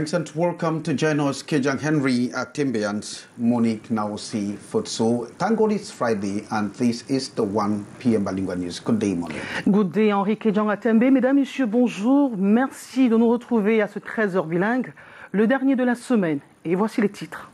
Thanks and welcome to join us, Kejang Henry Atimbe and Monique Nausi Futso. Thank God it's Friday and this is the 1 p.m. Bilingual News. Good day, Monique. Good day, Henri Kejang Atimbe. Mesdames, Messieurs, bonjour. Merci de nous retrouver à ce 13h bilingue, le dernier de la semaine. Et voici les titres.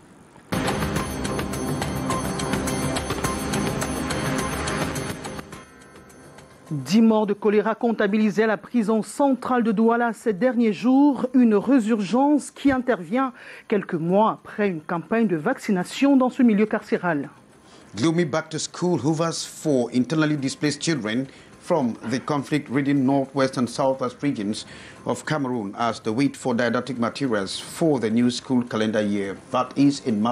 Dix morts de choléra comptabilisés à la prison centrale de Douala ces derniers jours, une résurgence qui intervient quelques mois après une campagne de vaccination dans ce milieu carcéral. From the conflict-ridden northwest and southwest regions of Cameroon as wait for didactic materials for the new school calendar year that is in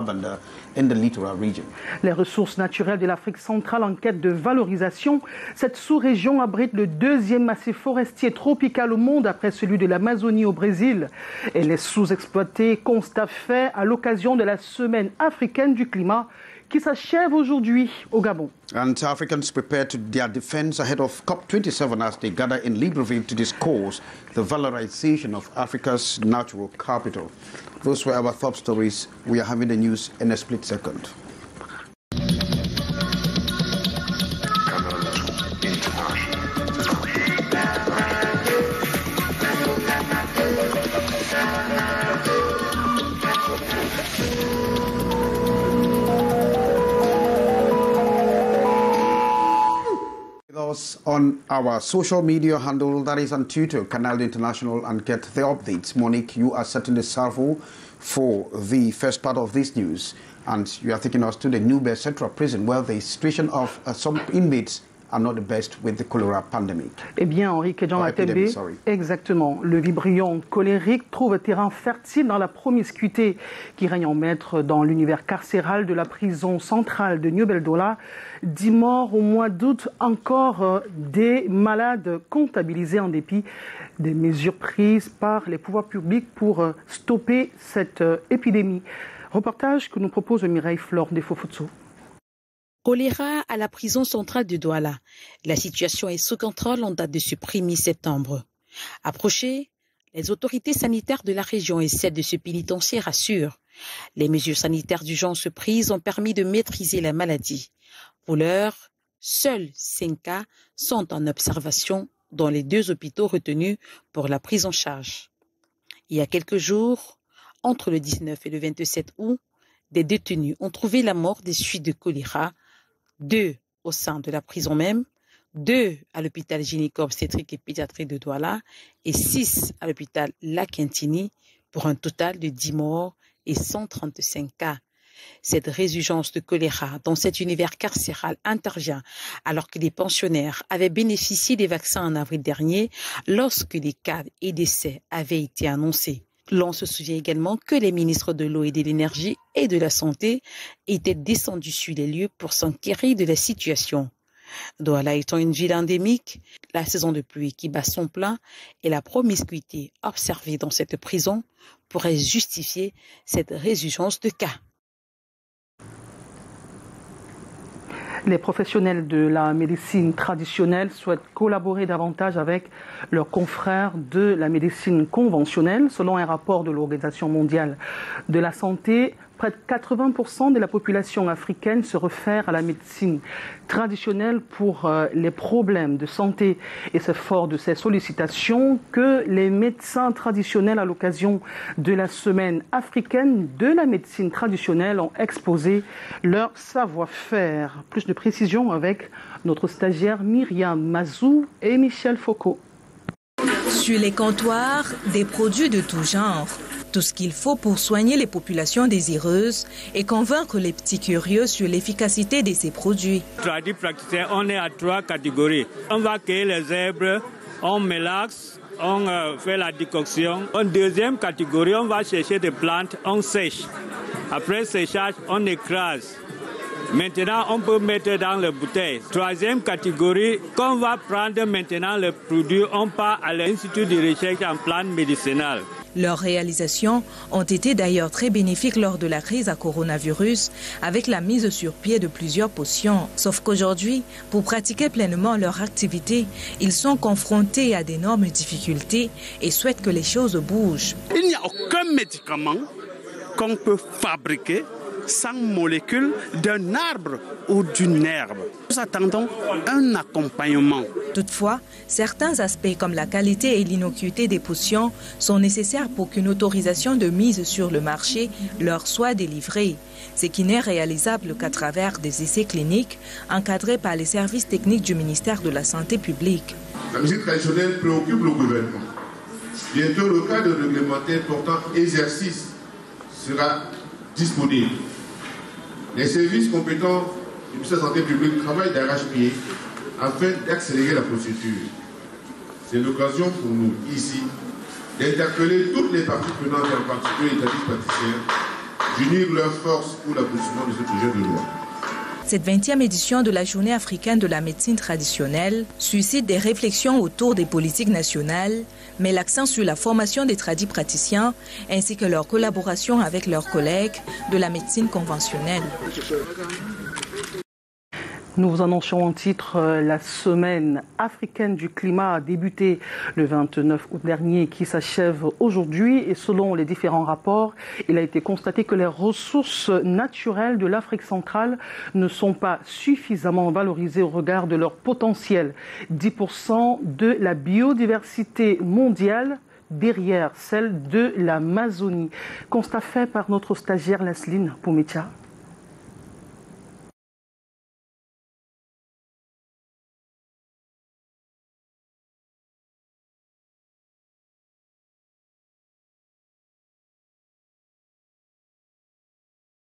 in the littoral region. Les ressources naturelles de l'Afrique centrale en quête de valorisation, cette sous-région abrite le deuxième massif forestier tropical au monde après celui de l'Amazonie au Brésil. Elle est sous-exploitée, constat fait à l'occasion de la semaine africaine du climat qui s'achève aujourd'hui au Gabon. And Africans prepare to their defense ahead of COP27 as they gather in Libreville to discuss the valorization of Africa's natural capital. Those were our top stories. We are having the news in a split second. Us on our social media handle that is on Twitter, Canal International, and get the updates. Monique, you are certainly salvo for the first part of this news, and you are taking us to the Newberg Central Prison, where the situation of uh, some inmates are not the best with the cholera pandemic. Eh bien, Henri Kedjan Atembe, exactement. Le vibrion colérique trouve terrain fertile dans la promiscuité qui règne en maître dans l'univers carcéral de la prison centrale de New Beldola. Dix morts au mois d'août, encore euh, des malades comptabilisés en dépit des mesures prises par les pouvoirs publics pour euh, stopper cette euh, épidémie. Reportage que nous propose Mireille Flore de Fofutsu. Choléra à la prison centrale de Douala. La situation est sous contrôle en date de ce 1er septembre. Approchées, les autorités sanitaires de la région et celles de ce pénitencier rassurent. Les mesures sanitaires d'urgence prises ont permis de maîtriser la maladie. Pour l'heure, seuls cinq cas sont en observation dans les deux hôpitaux retenus pour la prise en charge. Il y a quelques jours, entre le 19 et le 27 août, des détenus ont trouvé la mort des suites de choléra deux au sein de la prison même, deux à l'hôpital gynéco-obstétrique et pédiatrique de Douala et six à l'hôpital La Quintini pour un total de 10 morts et 135 cas. Cette résurgence de choléra dans cet univers carcéral intervient alors que les pensionnaires avaient bénéficié des vaccins en avril dernier lorsque les cas et décès avaient été annoncés. L'on se souvient également que les ministres de l'eau et de l'énergie et de la santé étaient descendus sur les lieux pour s'enquérir de la situation. Douala étant une ville endémique, la saison de pluie qui bat son plein et la promiscuité observée dans cette prison pourraient justifier cette résurgence de cas. Les professionnels de la médecine traditionnelle souhaitent collaborer davantage avec leurs confrères de la médecine conventionnelle. Selon un rapport de l'Organisation mondiale de la santé, près de 80% de la population africaine se réfère à la médecine traditionnelle pour euh, les problèmes de santé. Et c'est fort de ces sollicitations que les médecins traditionnels, à l'occasion de la semaine africaine de la médecine traditionnelle, ont exposé leur savoir-faire. Plus de précisions avec notre stagiaire Myriam Mazou et Michel Foucault. Sur les comptoirs, des produits de tout genre tout ce qu'il faut pour soigner les populations désireuses et convaincre les petits curieux sur l'efficacité de ces produits. On est à trois catégories. On va cueillir les herbes, on mélaxe, on euh, fait la décoction. En deuxième catégorie, on va chercher des plantes, on sèche. Après séchage, on écrase. Maintenant, on peut mettre dans les bouteilles. Troisième catégorie, quand on va prendre maintenant le produit, on part à l'Institut de recherche en plantes médicinales. Leurs réalisations ont été d'ailleurs très bénéfiques lors de la crise à coronavirus, avec la mise sur pied de plusieurs potions. Sauf qu'aujourd'hui, pour pratiquer pleinement leur activité, ils sont confrontés à d'énormes difficultés et souhaitent que les choses bougent. Il n'y a aucun médicament qu'on peut fabriquer sans molécules d'un arbre ou d'une herbe. Nous attendons un accompagnement. Toutefois, certains aspects comme la qualité et l'innocuité des potions sont nécessaires pour qu'une autorisation de mise sur le marché leur soit délivrée, ce qui n'est réalisable qu'à travers des essais cliniques encadrés par les services techniques du ministère de la Santé publique. La musique traditionnelle préoccupe le gouvernement. Bientôt, le cadre réglementaire portant exercice sera disponible. Les services compétents du ministère de la Santé publique travaillent d'arrache-pied afin d'accélérer la procédure. C'est l'occasion pour nous, ici, d'interpeller toutes les parties prenantes, en particulier les établissements d'unir leurs forces pour l'aboutissement de ce projet de loi. Cette 20e édition de la Journée africaine de la médecine traditionnelle suscite des réflexions autour des politiques nationales, met l'accent sur la formation des tradis praticiens ainsi que leur collaboration avec leurs collègues de la médecine conventionnelle. Nous vous annoncions en titre euh, la semaine africaine du climat a débuté le 29 août dernier qui s'achève aujourd'hui et selon les différents rapports, il a été constaté que les ressources naturelles de l'Afrique centrale ne sont pas suffisamment valorisées au regard de leur potentiel. 10% de la biodiversité mondiale derrière celle de l'Amazonie. Constat fait par notre stagiaire Lesline Poumetia.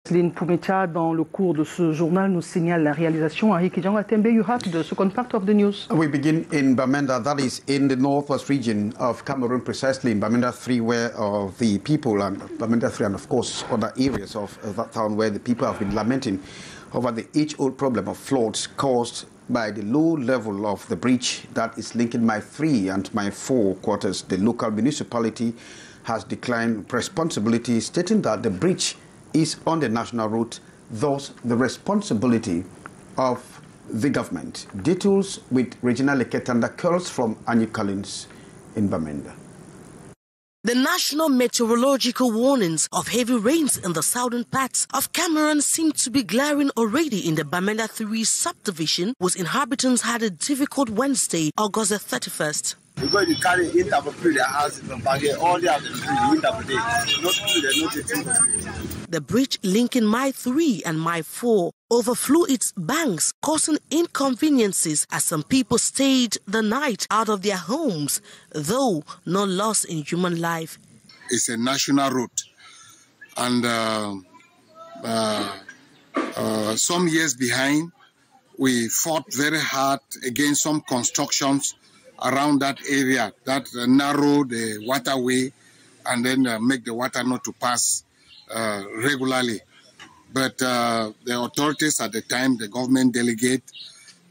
Dans le cours de ce journal, nous signale la réalisation. Henri you have the second part of the news. We begin in Bamenda, that is in the northwest region of Cameroon, precisely in Bamenda 3, where uh, the people, and Bamenda 3, and of course other areas of uh, that town where the people have been lamenting over the age-old problem of floods caused by the low level of the bridge that is linking my three and my four quarters. The local municipality has declined responsibility, stating that the bridge is on the national route, thus the responsibility of the government. Details with Regina Leketanda Curls from Annie Collins in Bamenda. The national meteorological warnings of heavy rains in the southern parts of Cameroon seem to be glaring already in the Bamenda 3 subdivision, whose inhabitants had a difficult Wednesday, August the 31st. Because you carry interpret the house in Bangay, all they have to do interpret it. Not not The bridge linking My 3 and My 4 overflew its banks, causing inconveniences as some people stayed the night out of their homes, though no loss in human life. It's a national route, and uh, uh, uh, some years behind, we fought very hard against some constructions around that area that narrow the waterway and then uh, make the water not to pass uh, regularly. But uh, the authorities at the time, the government delegate,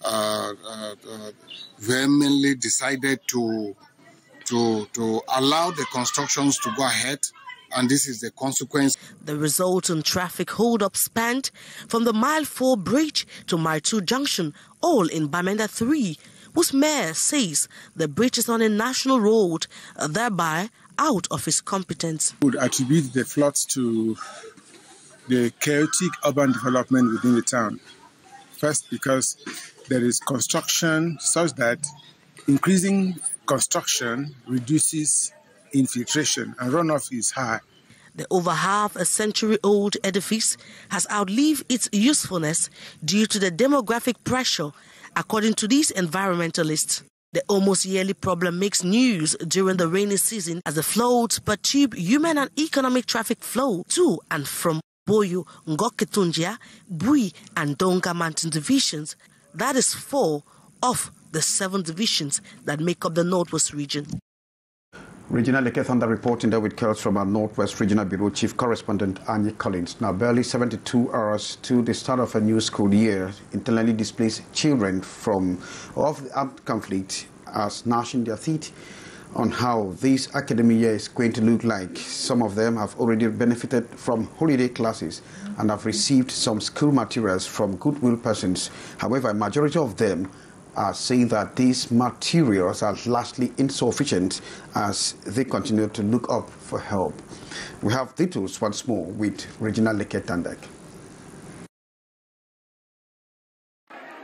uh, uh, uh, vehemently decided to, to, to allow the constructions to go ahead and this is the consequence. The resultant traffic hold-up spanned from the Mile 4 bridge to Mile 2 junction, all in Bamenda 3, whose mayor says the bridge is on a national road, thereby out of his competence. would attribute the floods to the chaotic urban development within the town. First, because there is construction such that increasing construction reduces infiltration and runoff is high. The over half a century old edifice has outlived its usefulness due to the demographic pressure, according to these environmentalists. The almost yearly problem makes news during the rainy season as the floods perturb human and economic traffic flow to and from Boyo, Ngoketunjia, Bui, and Donga mountain divisions. That is four of the seven divisions that make up the Northwest region. Regina Lekethanda reporting there with Curls from our Northwest Regional Bureau Chief Correspondent Annie Collins. Now, barely 72 hours to the start of a new school year, internally displaced children from of the armed conflict are gnashing their teeth on how this academic year is going to look like. Some of them have already benefited from holiday classes and have received some school materials from goodwill persons. However, a majority of them are saying that these materials are largely insufficient as they continue to look up for help. We have details once more with Regina Leketandek.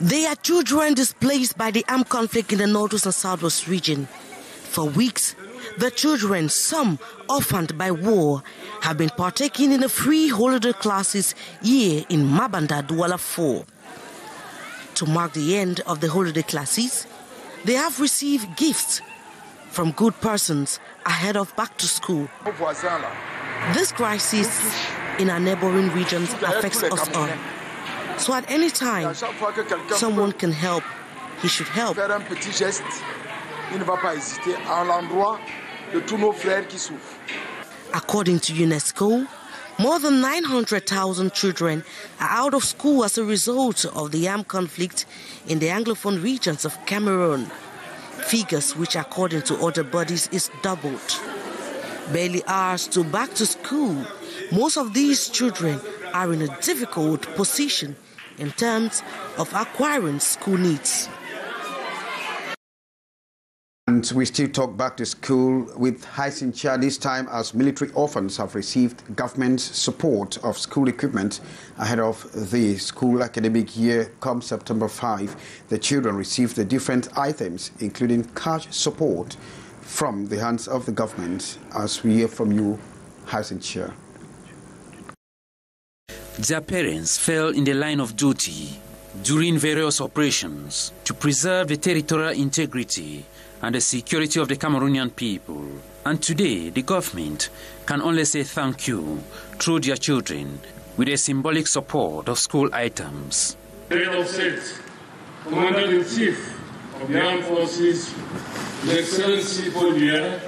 They are children displaced by the armed conflict in the northwest and southwest region. For weeks, the children, some orphaned by war, have been partaking in the free holiday classes here in Mabanda Douala 4. To mark the end of the holiday classes, they have received gifts from good persons ahead of back to school. This crisis in our neighboring regions affects us all. So at any time, someone can help, he should help. According to UNESCO, more than 900,000 children are out of school as a result of the armed conflict in the Anglophone regions of Cameroon. Figures which, according to other bodies, is doubled. Barely hours to back to school, most of these children are in a difficult position in terms of acquiring school needs. And we still talk back to school with Hyacinthia this time as military orphans have received government support of school equipment ahead of the school academic year come September 5. The children received the different items, including cash support from the hands of the government, as we hear from you, Hyacinthia. Their parents fell in the line of duty during various operations to preserve the territorial integrity and the security of the Cameroonian people. And today, the government can only say thank you through their children with a symbolic support of school items. Of State, Commander in Chief of the Armed Forces, His Excellency Biya,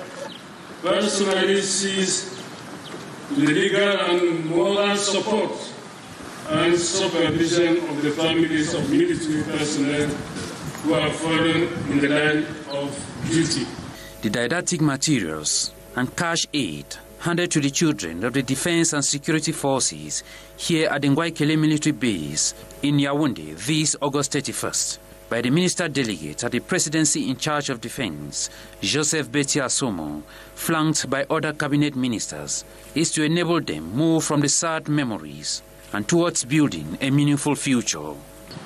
personally sees the legal and moral support and supervision of the families of military personnel who have fallen in the line of duty. The didactic materials and cash aid handed to the children of the Defense and Security Forces here at the Ngwaikele military base in Yaoundé this August 31st by the Minister Delegate at the Presidency in charge of Defense, Joseph Beti Asomo, flanked by other cabinet ministers, is to enable them move from the sad memories and towards building a meaningful future.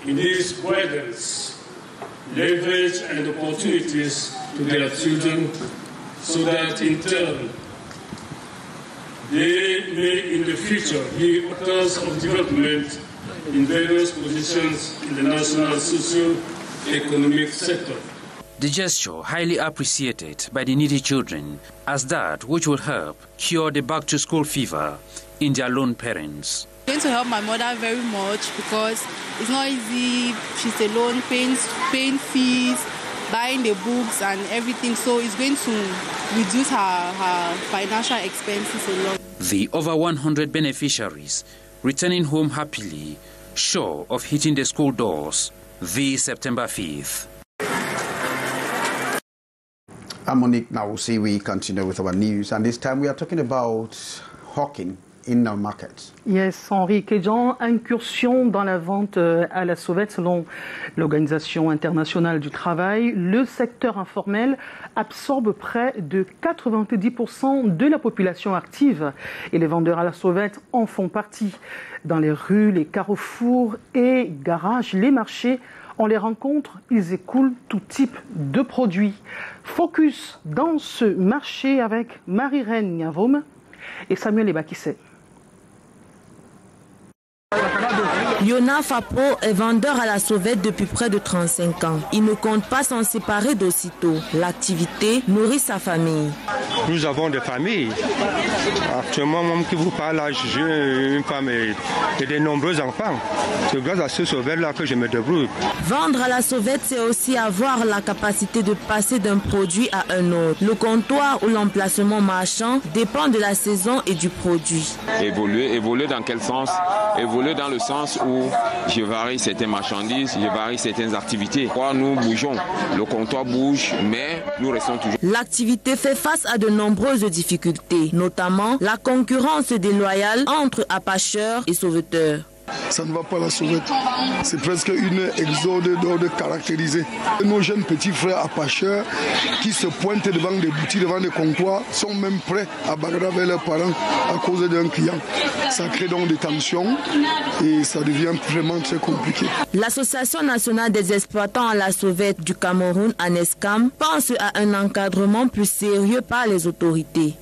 In these guidance, leverage and opportunities to their children so that in turn they may in the future be authors of development in various positions in the national socio-economic sector. The gesture highly appreciated by the needy children as that which will help cure the back to school fever in their lone parents. Going to help my mother very much because it's not easy. She's alone, paying, paying fees, buying the books and everything. So it's going to reduce her, her financial expenses a lot. The over 100 beneficiaries returning home happily, sure of hitting the school doors this September 5th. I'm Monique Nawusi. We continue with our news, and this time we are talking about hawking in our markets. Yes, Henri incursion dans la vente euh, à la sauvette selon l'Organisation internationale du travail. Le secteur informel absorbe près de 90% de la population active et les vendeurs à la sauvette en font partie. Dans les rues, les carrefours et garages, les marchés, on les rencontre, ils écoulent tout type de produits. Focus dans ce marché avec Marie-Reine Niavoum et Samuel Ebakissé. Acabado. Yona Fapo est vendeur à la sauvette depuis près de 35 ans. Il ne compte pas s'en séparer d'aussitôt. L'activité nourrit sa famille. Nous avons des familles. Actuellement, moi qui vous parle, j'ai une femme et, et de nombreux enfants. C'est grâce à ce sauvette-là que je me débrouille. Vendre à la sauvette, c'est aussi avoir la capacité de passer d'un produit à un autre. Le comptoir ou l'emplacement marchand dépend de la saison et du produit. Évoluer, évoluer dans quel sens? Évoluer dans le sens où je varie certaines marchandises, je varie certaines activités. nous bougeons, le comptoir bouge, mais nous restons toujours. L'activité fait face à de nombreuses difficultés, notamment la concurrence déloyale entre apacheurs et sauveteurs ça ne va pas la sauver. C'est presque une exode d'ordre caractérisé. Nos jeunes petits frères apacheurs qui se pointent devant des boutiques, devant des comptoirs, sont même prêts à bagarrer avec leurs parents à cause d'un client. Ça crée donc des tensions et ça devient vraiment très compliqué. L'Association nationale des exploitants à la sauvette du Cameroun, ANESCAM, pense à un encadrement plus sérieux par les autorités.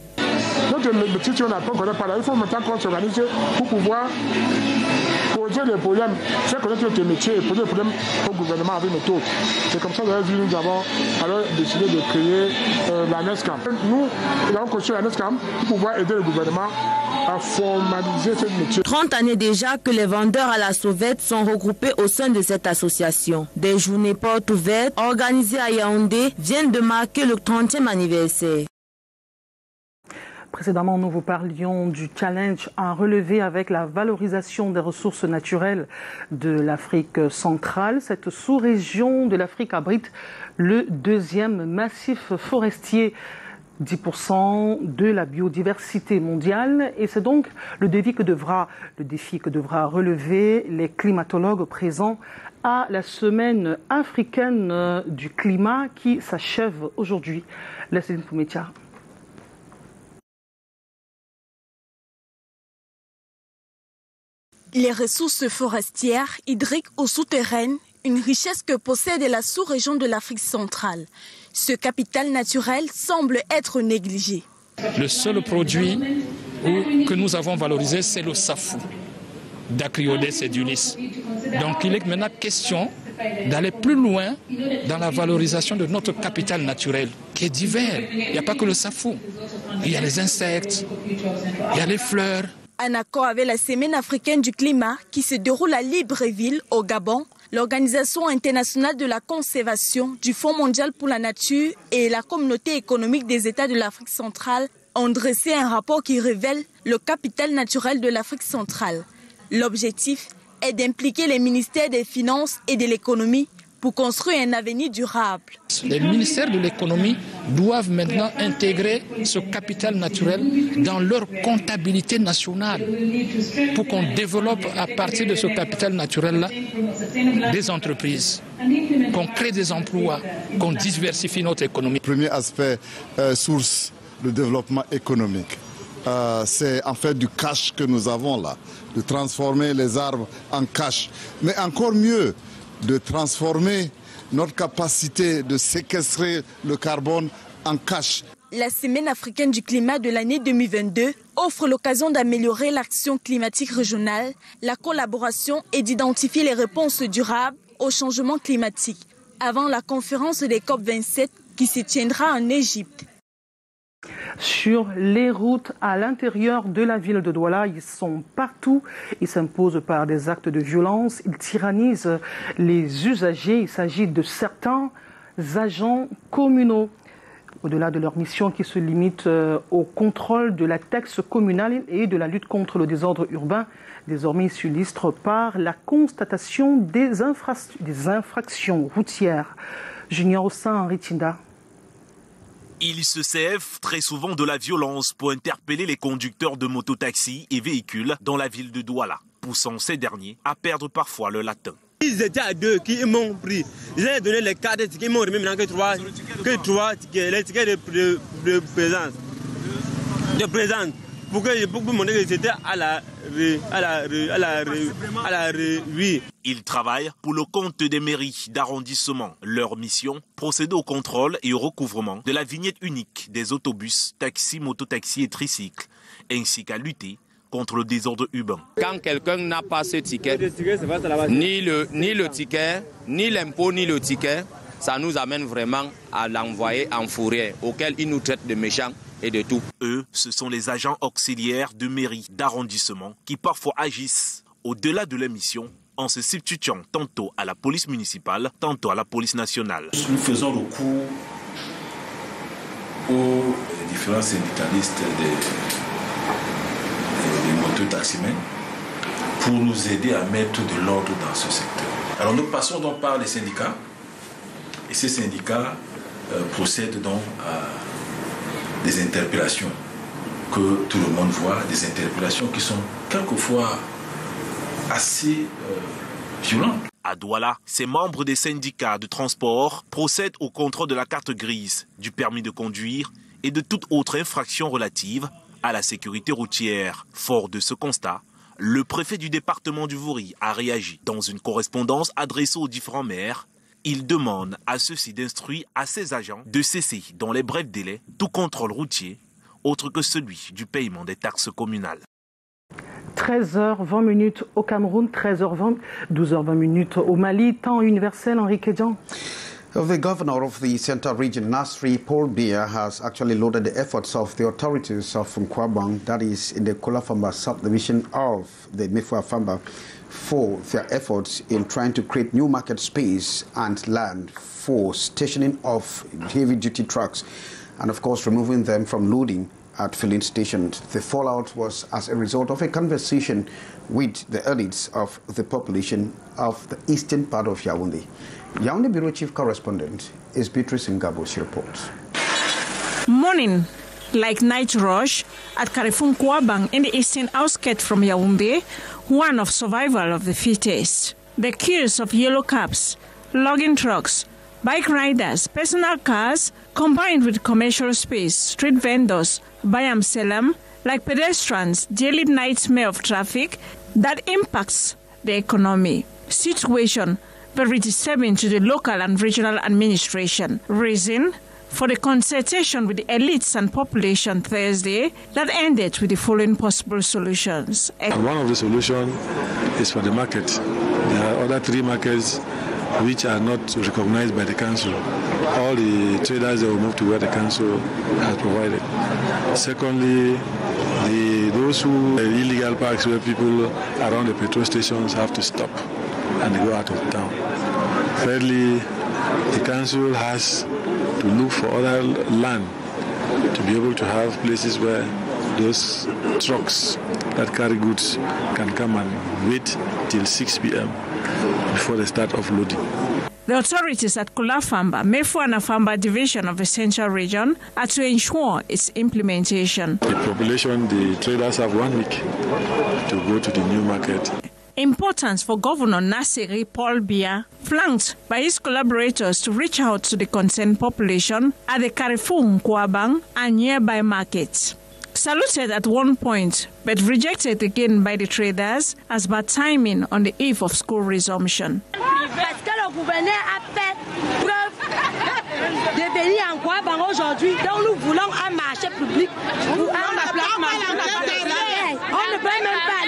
Notre métier, on n'a pas. Il faut maintenant qu'on s'organise pour pouvoir poser des problèmes, faire connaître notre métier poser des problèmes au gouvernement avec nos taux. C'est comme ça que nous avons alors décidé de créer euh, la NESCAM. Nous, nous avons construit la NESCAM pour pouvoir aider le gouvernement à formaliser ce métier. 30 années déjà que les vendeurs à la sauvette sont regroupés au sein de cette association. Des journées portes ouvertes organisées à Yaoundé viennent de marquer le 30e anniversaire. Précédemment, nous vous parlions du challenge à relever avec la valorisation des ressources naturelles de l'Afrique centrale. Cette sous-région de l'Afrique abrite le deuxième massif forestier 10% de la biodiversité mondiale et c'est donc le défi que devra le défi que devra relever les climatologues présents à la semaine africaine du climat qui s'achève aujourd'hui. La Les ressources forestières, hydriques ou souterraines, une richesse que possède la sous-région de l'Afrique centrale. Ce capital naturel semble être négligé. Le seul produit que nous avons valorisé, c'est le safou d'Acriodes d'Ulysse. Donc il est maintenant question d'aller plus loin dans la valorisation de notre capital naturel, qui est divers. Il n'y a pas que le safou. Il y a les insectes, il y a les fleurs, en accord avec la Semaine africaine du climat qui se déroule à Libreville, au Gabon, l'Organisation internationale de la conservation du Fonds mondial pour la nature et la communauté économique des États de l'Afrique centrale ont dressé un rapport qui révèle le capital naturel de l'Afrique centrale. L'objectif est d'impliquer les ministères des Finances et de l'économie pour construire un avenir durable. Les ministères de l'économie doivent maintenant intégrer ce capital naturel dans leur comptabilité nationale pour qu'on développe à partir de ce capital naturel-là des entreprises, qu'on crée des emplois, qu'on diversifie notre économie. Premier aspect, euh, source de développement économique. Euh, c'est en fait du cash que nous avons là, de transformer les arbres en cash. Mais encore mieux, de transformer notre capacité de séquestrer le carbone en cash. La Semaine africaine du climat de l'année 2022 offre l'occasion d'améliorer l'action climatique régionale, la collaboration et d'identifier les réponses durables au changement climatique avant la conférence des COP27 qui se tiendra en Égypte sur les routes à l'intérieur de la ville de Douala. Ils sont partout. Ils s'imposent par des actes de violence. Ils tyrannisent les usagers. Il s'agit de certains agents communaux. Au-delà de leur mission qui se limite euh, au contrôle de la taxe communale et de la lutte contre le désordre urbain, désormais ils s'illustrent par la constatation des, infractions routières. Junior Saint Ritinda. Ils se servent très souvent de la violence pour interpeller les conducteurs de mototaxis et véhicules dans la ville de Douala, poussant ces derniers à perdre parfois le latin. Ils étaient à deux qui m'ont pris. J'ai donné les de tickets, ils m'ont remis maintenant que trois, que trois tickets, les tickets de présence. De présence à la à la à la à la oui. Ils travaillent pour le compte des mairies d'arrondissement. Leur mission procéder au contrôle et au recouvrement de la vignette unique des autobus, taxis, mototaxis et tricycles, ainsi qu'à lutter contre le désordre urbain. Quand quelqu'un n'a pas ce ticket, ni le, ni le ticket, ni l'impôt, ni le ticket, ça nous amène vraiment à l'envoyer en fourrière, auquel il nous traite de méchants et de tout. Eux, ce sont les agents auxiliaires de mairie, d'arrondissement, qui parfois agissent au-delà de leur mission en se substituant tantôt à la police municipale, tantôt à la police nationale. Nous faisons recours aux différents syndicalistes des, des, des pour nous aider à mettre de l'ordre dans ce secteur. Alors nous passons donc par les syndicats et ces syndicats euh, procèdent donc à des interpellations que tout le monde voit, des interpellations qui sont quelquefois assez euh, violentes. À Douala, ces membres des syndicats de transport procèdent au contrôle de la carte grise, du permis de conduire et de toute autre infraction relative à la sécurité routière. Fort de ce constat, le préfet du département du Vouri a réagi dans une correspondance adressée aux différents maires. Il demande à ceux-ci d'instruire à ses agents de cesser dans les brefs délais tout contrôle routier autre que celui du paiement des taxes communales. 13h20 minutes au Cameroun, 13h20, 12h20 minutes au Mali, temps universel, Henrique Jean. The governor of the central region, Nasri Paul Biya, has actually lauded the efforts of the authorities of Nkwabang, that is in the Kolafamba subdivision of the Mifwa Famba, for their efforts in trying to create new market space and land for stationing of heavy-duty trucks and, of course, removing them from loading at filling stations. The fallout was as a result of a conversation with the elites of the population of the eastern part of Yaoundé. Yaoundé Bureau Chief Correspondent is Beatrice Ngabo. She reports. Morning, like night rush at Carrefour Kwabang in the eastern outskirts from Yaoundé, one of survival of the fittest. The queues of yellow cabs, logging trucks, bike riders, personal cars, combined with commercial space, street vendors, bayam selam, like pedestrians, daily nightmare of traffic that impacts the economy. Situation very disturbing to the local and regional administration. Reason for the consultation with the elites and population Thursday that ended with the following possible solutions. One of the solutions is for the market. There are other three markets which are not recognized by the council. All the traders will move to where the council has provided. Secondly, the, those who illegal parks where people around the petrol stations have to stop and go out of town. Thirdly, the council has to look for other land to be able to have places where those trucks that carry goods can come and wait till 6 p.m. before the start of loading. The authorities at Kulafamba, Mefu and Afamba division of the central region are to ensure its implementation. The population, the traders have one week to go to the new market. Importance for Governor Nasiri Paul Biya, flanked by his collaborators to reach out to the concerned population at the Carrefour Nkwabang and nearby markets. Saluted at one point, but rejected again by the traders as bad timing on the eve of school resumption. Parce que le gouverneur a fait preuve de venir en Kouabang aujourd'hui, donc nous voulons un marché public. Pour un On ne peut même pas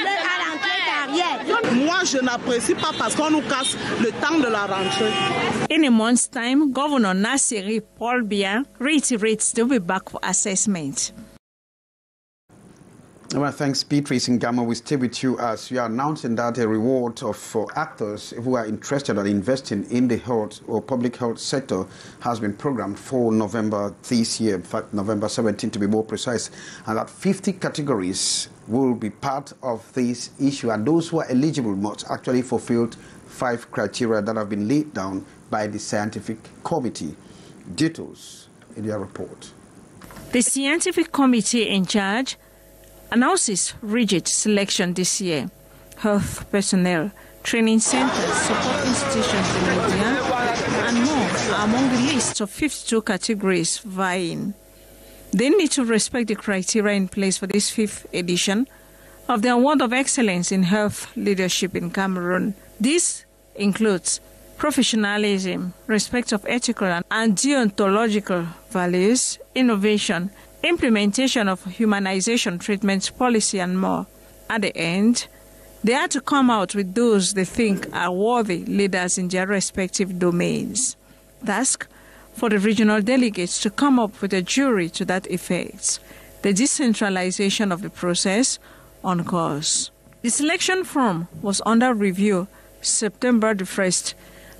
Moi, je n'apprécie pas parce qu'on nous casse le temps de la rentrée. In a month's time, Governor Nassiri Paul Biya reiterates to be back for assessment. Well, thanks, Beatrice Ngama. We stay with you as we are announcing that a reward of for actors who are interested in investing in the health or public health sector has been programmed for November this year, in fact, November 17 to be more precise, and that 50 categories will be part of this issue, and those who are eligible must actually fulfill five criteria that have been laid down by the scientific committee. Details in your report. The scientific committee in charge announces rigid selection this year. Health personnel, training centers, support institutions in media, and more are among the list of 52 categories vying. They need to respect the criteria in place for this fifth edition of the Award of Excellence in Health Leadership in Cameroon. This includes professionalism, respect of ethical and deontological values, innovation, implementation of humanization treatment policy, and more. At the end, they are to come out with those they think are worthy leaders in their respective domains. Task for the regional delegates to come up with a jury to that effect. The decentralization of the process on course. The selection form was under review September the 1st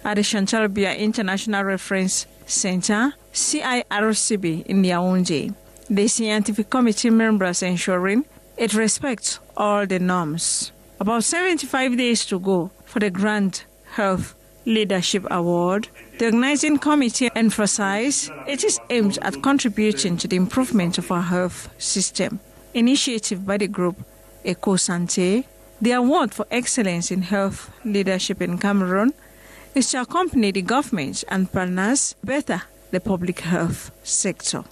at the Chantal Bia International Reference Center, CIRCB in Yaoundé the scientific committee members ensuring it respects all the norms. About 75 days to go for the Grand Health Leadership Award, the organizing committee emphasized it is aimed at contributing to the improvement of our health system. Initiative by the group Eco Sante, the award for excellence in health leadership in Cameroon is to accompany the government and partners better the public health sector.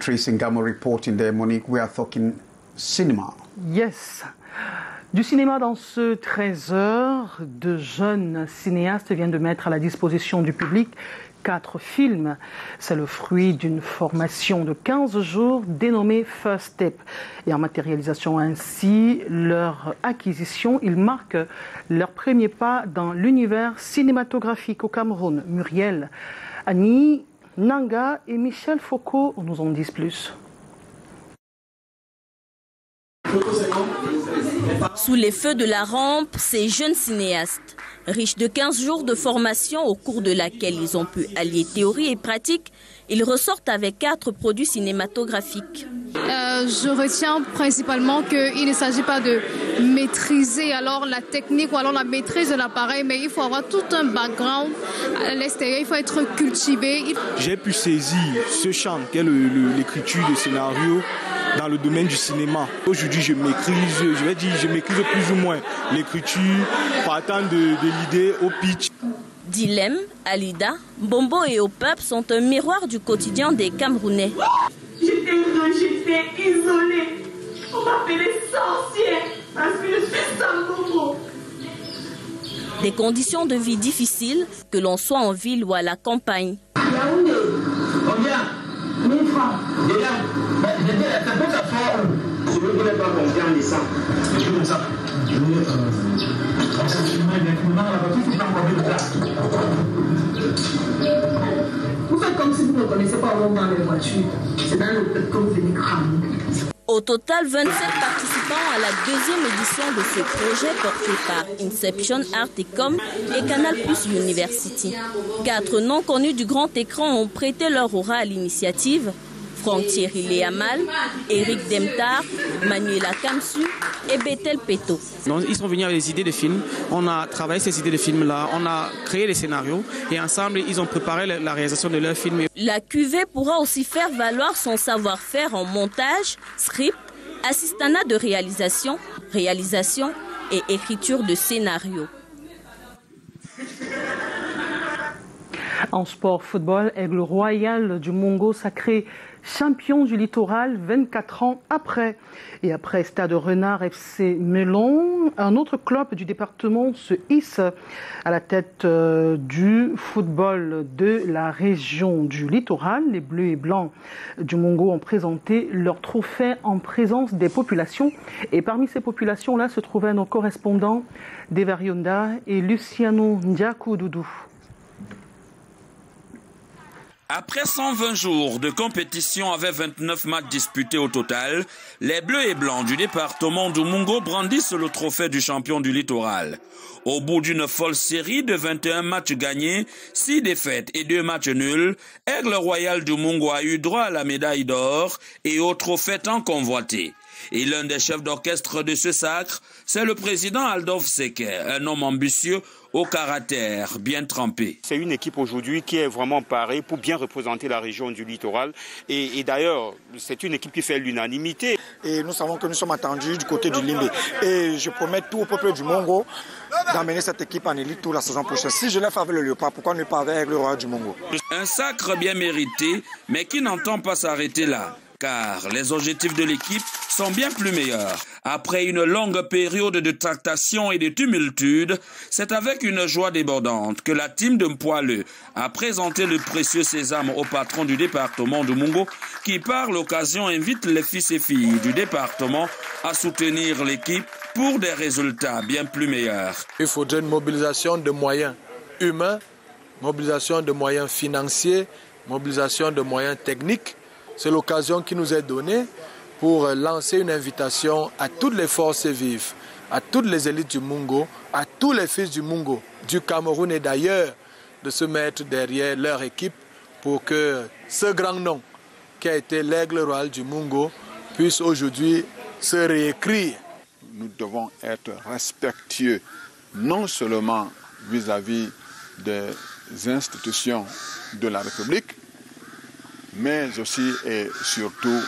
Tracy Ngamo reporting there, Monique. We are talking cinema. Yes. Du cinéma dans ce 13 heures, de jeunes cinéastes viennent de mettre à la disposition du public quatre films. C'est le fruit d'une formation de 15 jours dénommée First Step. Et en matérialisation ainsi leur acquisition, ils marquent leur premier pas dans l'univers cinématographique au Cameroun. Muriel, Annie, Nanga et Michel Foucault nous en disent plus. Sous les feux de la rampe, ces jeunes cinéastes, riches de 15 jours de formation au cours de laquelle ils ont pu allier théorie et pratique, ils ressortent avec quatre produits cinématographiques. Euh, je retiens principalement qu'il ne s'agit pas de maîtriser alors la technique ou alors la maîtrise de l'appareil, mais il faut avoir tout un background à l'extérieur, il faut être cultivé. J'ai pu saisir ce champ qu'est l'écriture de scénario dans le domaine du cinéma. Aujourd'hui, je maîtrise, je vais dire, je maîtrise plus ou moins l'écriture, partant de, de l'idée au pitch. Dilemme, Alida, Bombo et Opep sont un miroir du quotidien des Camerounais. J'étais rejetée, isolée. On m'appelait sorcière parce que je suis sans Bombo. Des conditions de vie difficiles, que l'on soit en ville ou à la campagne. Yaoundé, combien 1000 francs. Déjà, c'est pour ça fort. Je ne voulais pas confiance de ça. Je veux ça. Au total, 27 participants à la deuxième édition de ce projet porté par Inception Articom et Canal Plus University. Quatre noms connus du grand écran ont prêté leur aura à l'initiative. Thierry Léamal, Eric Demtar, Manuela Kamsu et Bethel Peto. ils sont venus avec des idées de films. On a travaillé ces idées de films-là. On a créé les scénarios et ensemble, ils ont préparé la réalisation de leurs films. La QV pourra aussi faire valoir son savoir-faire en montage, script, assistanat de réalisation, réalisation et écriture de scénarios. En sport football, Aigle Royal du Mongo sacré champion du littoral 24 ans après. Et après Stade Renard FC Melon, un autre club du département se hisse à la tête euh, du football de la région du littoral. Les Bleus et Blancs du Mongo ont présenté leur trophée en présence des populations. Et parmi ces populations-là se trouvaient nos correspondants Devarionda et Luciano Ndiakou-Doudou. Après 120 jours de compétition avec 29 matchs disputés au total, les Bleus et Blancs du département du Mungo brandissent le trophée du champion du littoral. Au bout d'une folle série de 21 matchs gagnés, 6 défaites et 2 matchs nuls, Aigle Royal du Mungo a eu droit à la médaille d'or et au trophée tant convoité. Et l'un des chefs d'orchestre de ce sacre, c'est le président Aldolf Seke, un homme ambitieux au caractère bien trempé. C'est une équipe aujourd'hui qui est vraiment parée pour bien représenter la région du littoral. Et, et d'ailleurs, c'est une équipe qui fait l'unanimité. Et nous savons que nous sommes attendus du côté du Limbe. Et je promets tout au peuple du Mongo d'amener cette équipe en élite toute la saison prochaine. Si je l'ai fait avec le Léopard, pourquoi ne pas avec le roi du Mongo? Un sacre bien mérité, mais qui n'entend pas s'arrêter là car les objectifs de l'équipe sont bien plus meilleurs. Après une longue période de tractation et de tumultude, c'est avec une joie débordante que la team de Mpoileux a présenté le précieux sésame au patron du département de Mungo, qui par l'occasion invite les fils et filles du département à soutenir l'équipe pour des résultats bien plus meilleurs. Il faudrait une mobilisation de moyens humains, mobilisation de moyens financiers, mobilisation de moyens techniques c'est l'occasion qui nous est donnée pour lancer une invitation à toutes les forces vives, à toutes les élites du Mungo, à tous les fils du Mungo, du Cameroun et d'ailleurs, de se mettre derrière leur équipe pour que ce grand nom qui a été l'aigle royal du Mungo puisse aujourd'hui se réécrire. nous devons être respectueux non seulement vis-à-vis des institutions de la République, mais aussi et surtout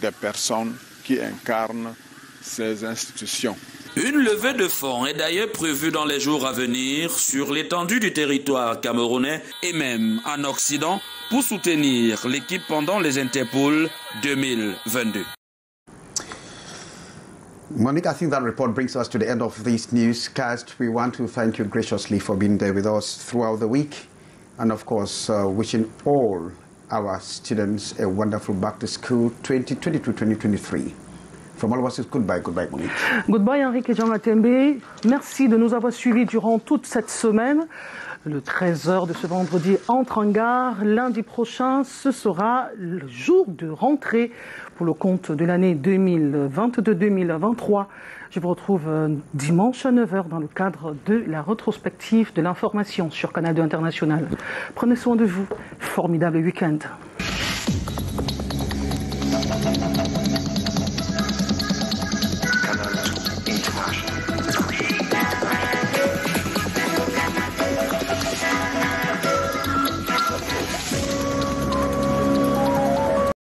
des personnes qui incarnent ces institutions. Une levée de fonds est d'ailleurs prévue dans les jours à venir sur l'étendue du territoire camerounais et même en Occident pour soutenir l'équipe pendant les Interpol 2022. Monique, I think that report brings us to the end of this newscast. We want to thank you graciously for being there with us throughout the week. And of course, uh, wishing all our students a wonderful back to school 2022-2023. From all of us, goodbye, goodbye, Monique. Goodbye, Henrique et Jean Matembe. Merci de nous avoir suivis durant toute cette semaine. Le 13h de ce vendredi entre en gare. Lundi prochain, ce sera le jour de rentrée pour le compte de l'année 2022-2023. Je vous retrouve euh, dimanche à 9h dans le cadre de la rétrospective de l'information sur Canal 2 International. Prenez soin de vous. Formidable week-end.